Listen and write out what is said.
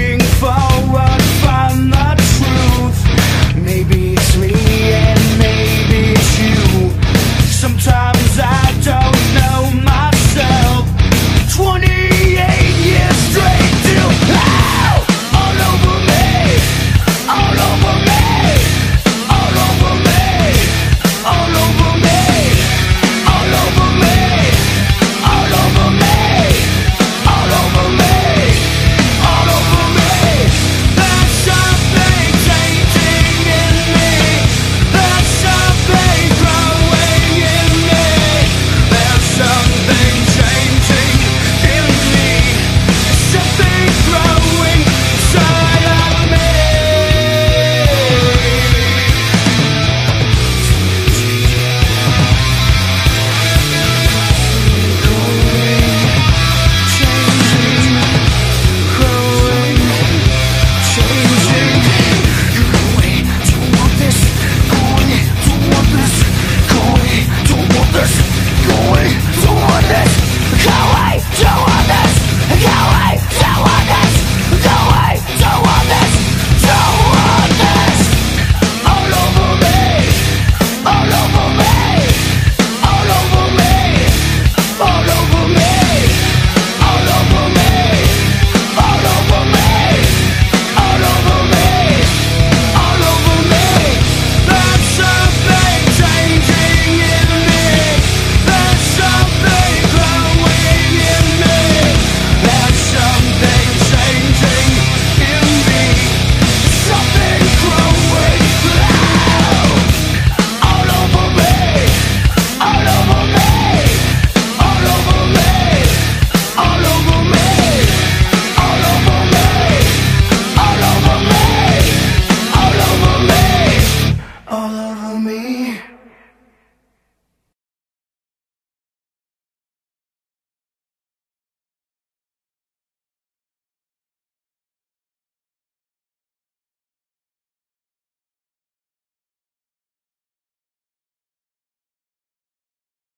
looking forward, find the truth. Maybe it's me. all over